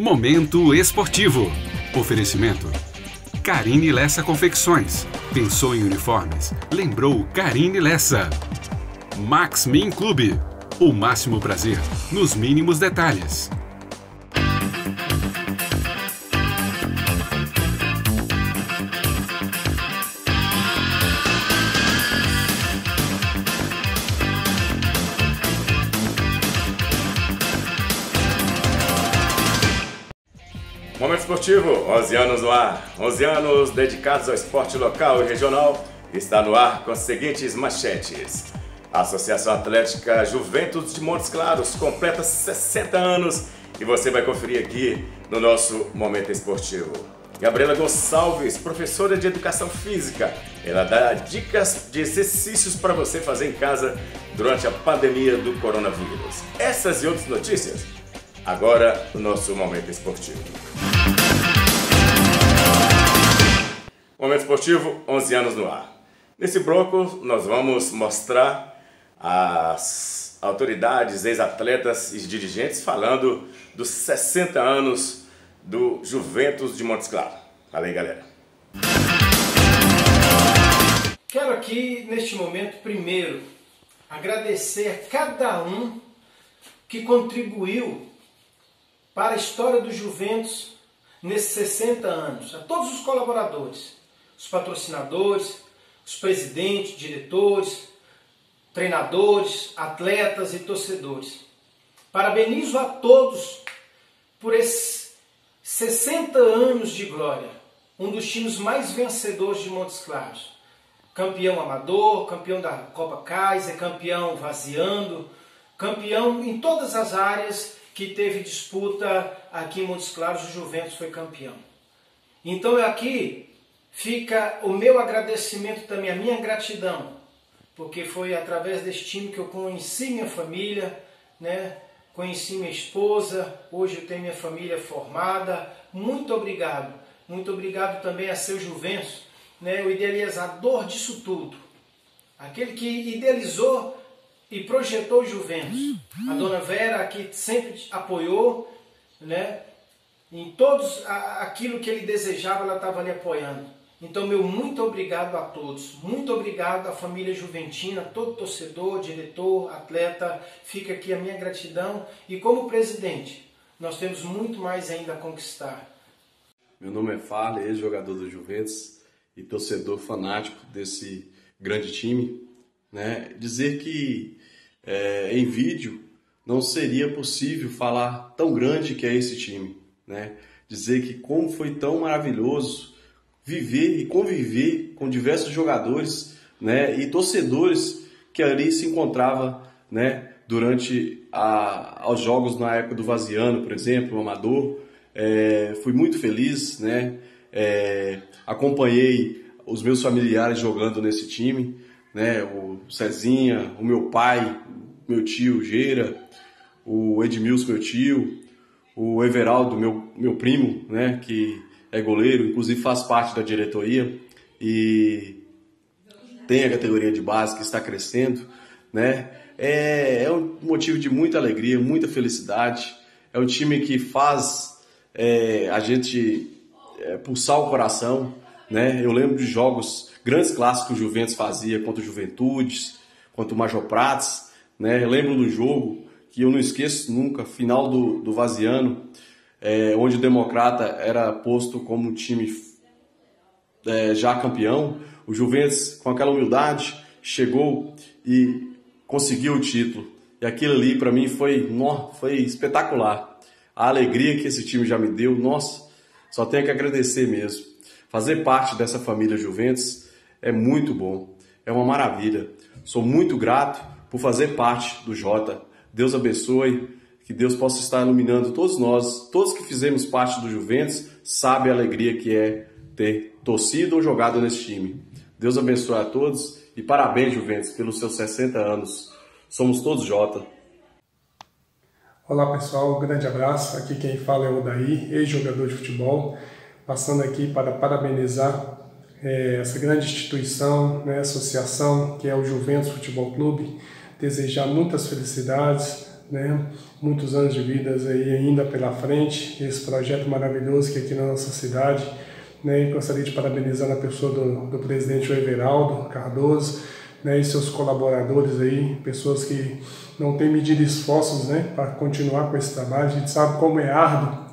Momento Esportivo. Oferecimento. Carine Lessa Confecções. Pensou em uniformes? Lembrou Carine Lessa. Max Min Clube. O máximo prazer nos mínimos detalhes. Momento Esportivo, 11 anos no ar. 11 anos dedicados ao esporte local e regional. Está no ar com as seguintes manchetes. A Associação Atlética Juventus de Montes Claros completa 60 anos e você vai conferir aqui no nosso Momento Esportivo. Gabriela Gonçalves, professora de Educação Física, ela dá dicas de exercícios para você fazer em casa durante a pandemia do coronavírus. Essas e outras notícias, agora no nosso Momento Esportivo. Momento Esportivo, 11 anos no ar. Nesse bloco, nós vamos mostrar as autoridades, ex-atletas e dirigentes falando dos 60 anos do Juventus de Montes Claros. Fala aí, galera. Quero aqui, neste momento, primeiro, agradecer a cada um que contribuiu para a história do Juventus nesses 60 anos, a todos os colaboradores, os patrocinadores, os presidentes, diretores, treinadores, atletas e torcedores. Parabenizo a todos por esses 60 anos de glória, um dos times mais vencedores de Montes Claros. Campeão amador, campeão da Copa Kaiser, campeão vaziando, campeão em todas as áreas que teve disputa aqui em Montes Claros, o Juventus foi campeão. Então aqui fica o meu agradecimento também, a minha gratidão, porque foi através desse time que eu conheci minha família, né? conheci minha esposa, hoje eu tenho minha família formada. Muito obrigado. Muito obrigado também a seu Juventus, né? o idealizador disso tudo. Aquele que idealizou e projetou Juventus. A dona Vera aqui sempre apoiou, né? Em todos aquilo que ele desejava, ela estava ali apoiando. Então, meu muito obrigado a todos. Muito obrigado à família Juventina, todo torcedor, diretor, atleta. Fica aqui a minha gratidão. E como presidente, nós temos muito mais ainda a conquistar. Meu nome é Farley, ex-jogador do Juventus e torcedor fanático desse grande time. Né? Dizer que é, em vídeo não seria possível falar tão grande que é esse time. Né? Dizer que como foi tão maravilhoso viver e conviver com diversos jogadores né, e torcedores que ali se encontrava né, durante a, aos jogos na época do Vaziano, por exemplo, o Amador. É, fui muito feliz, né? É, acompanhei os meus familiares jogando nesse time, né? O Cezinha, o meu pai, meu tio Geira, o Edmilson, meu tio, o Everaldo, meu, meu primo, né? Que é goleiro, inclusive faz parte da diretoria e tem a categoria de base que está crescendo, né? É, é um motivo de muita alegria, muita felicidade. É um time que faz é, a gente é, pulsar o coração, né? Eu lembro de jogos, grandes clássicos que o Juventus fazia contra o Juventudes, contra o Major Prats, né? Eu lembro do jogo que eu não esqueço nunca, final do, do Vaziano, é, onde o Democrata era posto como um time é, já campeão, o Juventus, com aquela humildade, chegou e conseguiu o título. E aquilo ali, para mim, foi, foi espetacular. A alegria que esse time já me deu, nossa, só tenho que agradecer mesmo. Fazer parte dessa família Juventus é muito bom, é uma maravilha. Sou muito grato por fazer parte do Jota. Deus abençoe que Deus possa estar iluminando todos nós, todos que fizemos parte do Juventus, sabe a alegria que é ter torcido ou jogado nesse time. Deus abençoe a todos e parabéns, Juventus, pelos seus 60 anos. Somos todos Jota. Olá pessoal, um grande abraço. Aqui quem fala é o Daí, ex-jogador de futebol, passando aqui para parabenizar é, essa grande instituição, né, associação que é o Juventus Futebol Clube, desejar muitas felicidades, né? muitos anos de vidas aí ainda pela frente, esse projeto maravilhoso que é aqui na nossa cidade. Né? Gostaria de parabenizar a pessoa do, do presidente Everaldo Cardoso né? e seus colaboradores aí, pessoas que não têm medido esforços né? para continuar com esse trabalho. A gente sabe como é árduo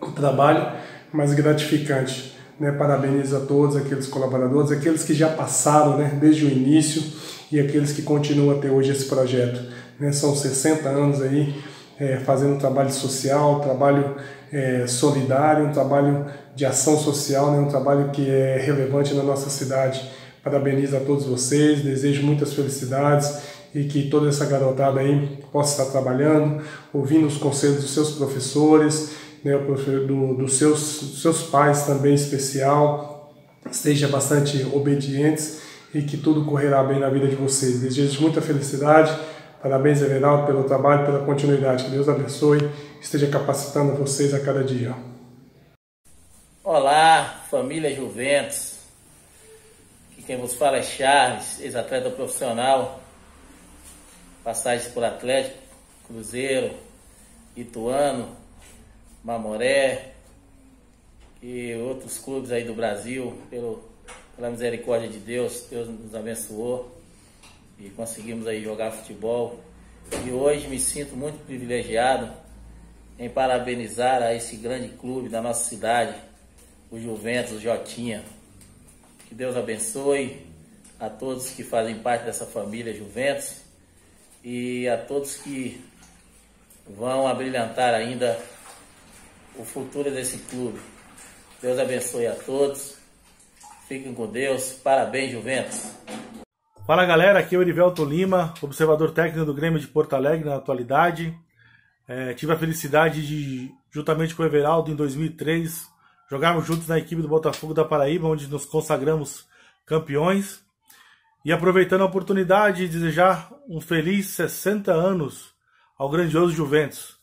o trabalho, mas gratificante. Né? Parabenizo a todos aqueles colaboradores, aqueles que já passaram né? desde o início e aqueles que continuam até hoje esse projeto. Né? São 60 anos aí é, fazendo um trabalho social, um trabalho é, solidário, um trabalho de ação social, né? um trabalho que é relevante na nossa cidade. Parabenizo a todos vocês, desejo muitas felicidades e que toda essa garotada aí possa estar trabalhando, ouvindo os conselhos dos seus professores, né, do, dos seus, seus pais também especial, esteja bastante obedientes e que tudo correrá bem na vida de vocês. Desejo muita felicidade. Parabéns, Everaldo, pelo trabalho, pela continuidade. Que Deus abençoe esteja capacitando vocês a cada dia. Olá, família Juventus. Aqui quem vos fala é Charles, ex-atleta profissional. Passagens por Atlético, Cruzeiro, Ituano, Mamoré e outros clubes aí do Brasil, pelo, pela misericórdia de Deus, Deus nos abençoou e conseguimos aí jogar futebol. E hoje me sinto muito privilegiado em parabenizar a esse grande clube da nossa cidade, o Juventus, o Jotinha. Que Deus abençoe a todos que fazem parte dessa família Juventus e a todos que vão abrilhantar ainda o futuro desse clube. Deus abençoe a todos. Fiquem com Deus. Parabéns, Juventus. Fala galera, aqui é o Erivelto Lima, observador técnico do Grêmio de Porto Alegre na atualidade. É, tive a felicidade de, juntamente com o Everaldo, em 2003, jogarmos juntos na equipe do Botafogo da Paraíba, onde nos consagramos campeões. E aproveitando a oportunidade de desejar um feliz 60 anos ao grandioso Juventus.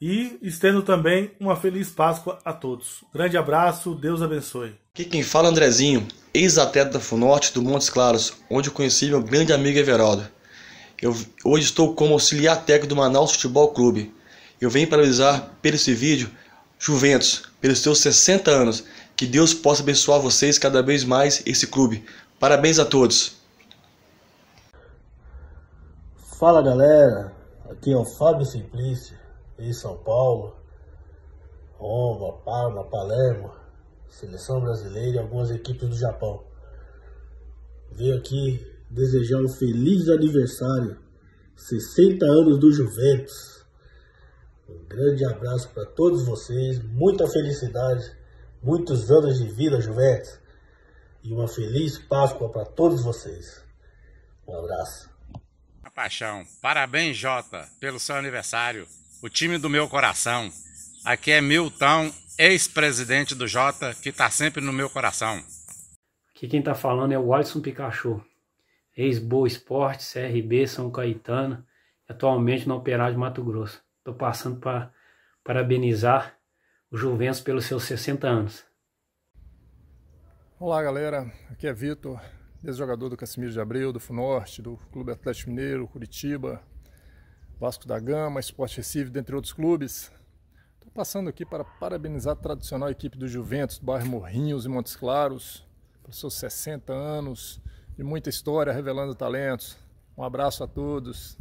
E estendo também uma feliz Páscoa a todos. Grande abraço, Deus abençoe. Aqui quem fala é Andrezinho, ex-atleta da Funorte do Montes Claros, onde eu conheci meu grande amigo Everaldo. Eu hoje estou como auxiliar técnico do Manaus Futebol Clube. Eu venho parabenizar pelo esse vídeo Juventus, pelos seus 60 anos. Que Deus possa abençoar vocês cada vez mais esse clube. Parabéns a todos. Fala galera, aqui é o Fábio Simplício em São Paulo, Roma, Parma, Palermo, seleção brasileira e algumas equipes do Japão. Venho aqui desejar um feliz aniversário, 60 anos do Juventus. Um grande abraço para todos vocês, muita felicidade, muitos anos de vida, Juventus, e uma feliz Páscoa para todos vocês. Um abraço. Paixão. Parabéns, Jota, pelo seu aniversário o time do meu coração. Aqui é Milton, ex-presidente do Jota, que está sempre no meu coração. Aqui quem está falando é o Alisson Pikachu, ex-Boa Esporte, CRB, São Caetano, atualmente no Operário de Mato Grosso. Estou passando para parabenizar o Juventus pelos seus 60 anos. Olá galera, aqui é Vitor, ex-jogador do Casimiro de Abreu, do Funorte, do Clube Atlético Mineiro, Curitiba, Vasco da Gama, Sport Recife, dentre outros clubes. Estou passando aqui para parabenizar a tradicional equipe do Juventus, do bairro Morrinhos e Montes Claros, pelos seus 60 anos de muita história, revelando talentos. Um abraço a todos.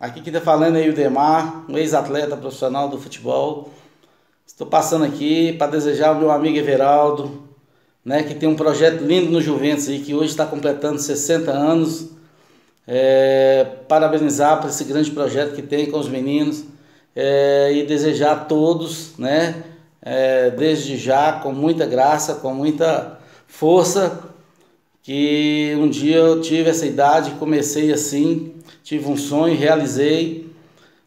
Aqui quem está falando é o Demar, um ex-atleta profissional do futebol. Estou passando aqui para desejar ao meu amigo Everaldo, né, que tem um projeto lindo no Juventus aí, que hoje está completando 60 anos é, parabenizar por esse grande projeto que tem com os meninos é, e desejar a todos, né, é, desde já, com muita graça, com muita força, que um dia eu tive essa idade, comecei assim, tive um sonho, realizei.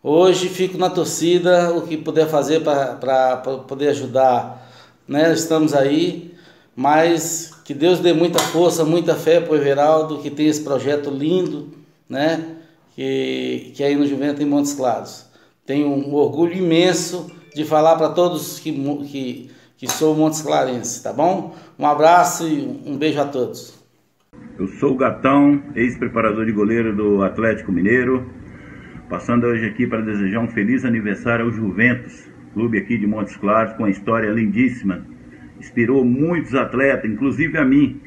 Hoje fico na torcida, o que puder fazer para poder ajudar, né, estamos aí, mas que Deus dê muita força, muita fé para o Everaldo, que tem esse projeto lindo, né? Que, que aí no Juventus em Montes Claros. Tenho um orgulho imenso de falar para todos que, que, que sou Montes Clarense, tá bom? Um abraço e um beijo a todos. Eu sou o Gatão, ex-preparador de goleiro do Atlético Mineiro. Passando hoje aqui para desejar um feliz aniversário ao Juventus, clube aqui de Montes Claros, com uma história lindíssima. Inspirou muitos atletas, inclusive a mim,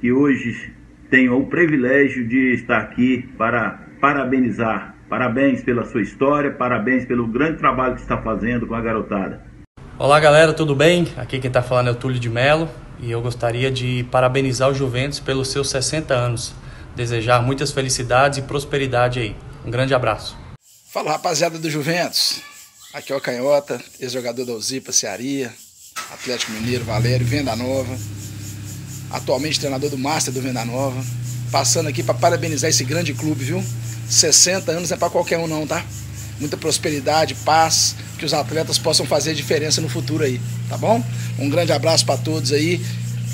que hoje tenho o privilégio de estar aqui para parabenizar. Parabéns pela sua história, parabéns pelo grande trabalho que está fazendo com a garotada. Olá galera, tudo bem? Aqui quem está falando é o Túlio de Melo e eu gostaria de parabenizar o Juventus pelos seus 60 anos. Desejar muitas felicidades e prosperidade aí. Um grande abraço. Fala rapaziada do Juventus. Aqui é o Canhota, ex-jogador da Uzipa, Cearia, Atlético Mineiro, Valério, Venda Nova. Atualmente treinador do Master do Venda Nova. Passando aqui para parabenizar esse grande clube, viu? 60 anos não é para qualquer um não, tá? Muita prosperidade, paz, que os atletas possam fazer diferença no futuro aí, tá bom? Um grande abraço para todos aí.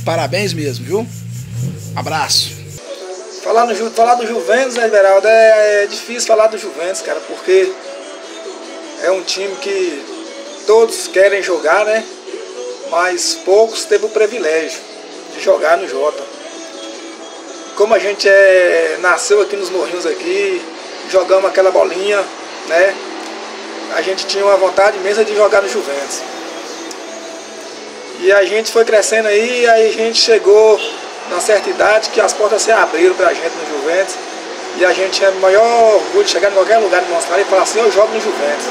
Parabéns mesmo, viu? Abraço. Falar, no, falar do Juventus, né, Everaldo, é, é difícil falar do Juventus, cara, porque é um time que todos querem jogar, né? Mas poucos teve o privilégio de jogar no Jota. Como a gente é, nasceu aqui nos morrinhos aqui, jogamos aquela bolinha, né? A gente tinha uma vontade imensa de jogar no Juventus. E a gente foi crescendo aí, aí a gente chegou na certa idade que as portas se abriram pra gente no Juventus. E a gente tinha o maior orgulho de chegar em qualquer lugar e mostrar e falar assim, eu jogo no Juventus.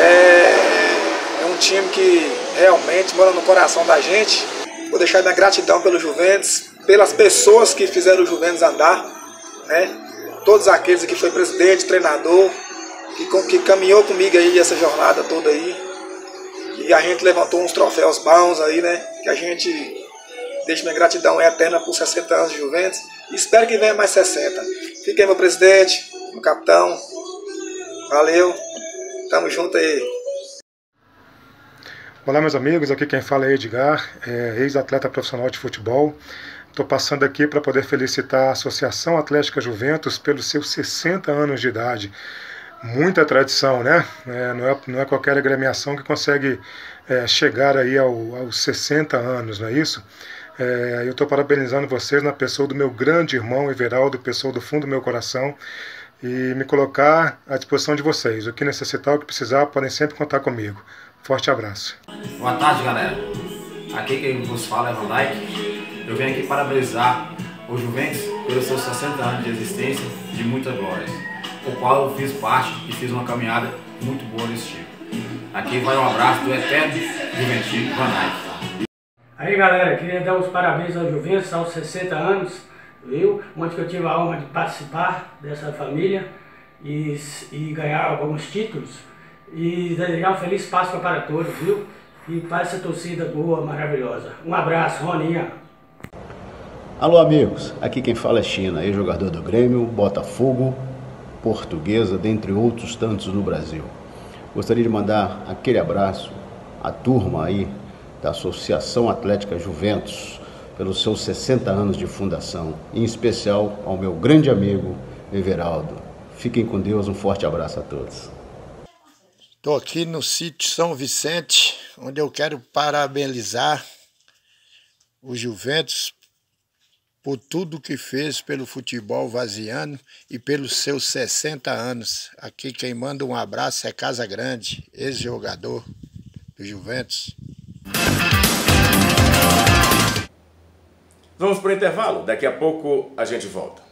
É, é um time que realmente mora no coração da gente. Vou deixar minha gratidão pelo Juventus, pelas pessoas que fizeram o Juventus andar, né? Todos aqueles que foi presidente, treinador, que, que caminhou comigo aí essa jornada toda aí. E a gente levantou uns troféus bons aí, né? Que a gente deixa minha gratidão eterna por 60 anos de Juventus. Espero que venha mais 60. Fique aí, meu presidente, meu capitão. Valeu. Tamo junto aí. Olá, meus amigos. Aqui quem fala é Edgar, é ex-atleta profissional de futebol. Estou passando aqui para poder felicitar a Associação Atlética Juventus pelos seus 60 anos de idade muita tradição, né? É, não, é, não é qualquer agremiação que consegue é, chegar aí ao, aos 60 anos, não é isso? É, eu estou parabenizando vocês na pessoa do meu grande irmão Everaldo, pessoa do fundo do meu coração, e me colocar à disposição de vocês. O que necessitar, o que precisar, podem sempre contar comigo. Forte abraço. Boa tarde, galera. Aqui quem vos fala é Van Dyke. Eu venho aqui parabenizar o Juventus pelos seus 60 anos de existência de muita glória o qual eu fiz parte e fiz uma caminhada muito boa nesse tipo. Aqui vai um abraço do eterno Juventino Van Aí galera, queria dar os parabéns ao Juventus aos 60 anos, viu? Onde que eu tive a honra de participar dessa família e, e ganhar alguns títulos. E desejar um feliz Páscoa para todos, viu? E para essa torcida boa, maravilhosa. Um abraço, Roninha. Alô amigos, aqui quem fala é China, ex-jogador do Grêmio, Botafogo, portuguesa, dentre outros tantos no Brasil. Gostaria de mandar aquele abraço à turma aí da Associação Atlética Juventus pelos seus 60 anos de fundação, em especial ao meu grande amigo Everaldo. Fiquem com Deus, um forte abraço a todos. Estou aqui no sítio São Vicente, onde eu quero parabenizar o Juventus por tudo que fez pelo futebol vaziano e pelos seus 60 anos. Aqui quem manda um abraço é Casa Grande, ex-jogador do Juventus. Vamos para o intervalo, daqui a pouco a gente volta.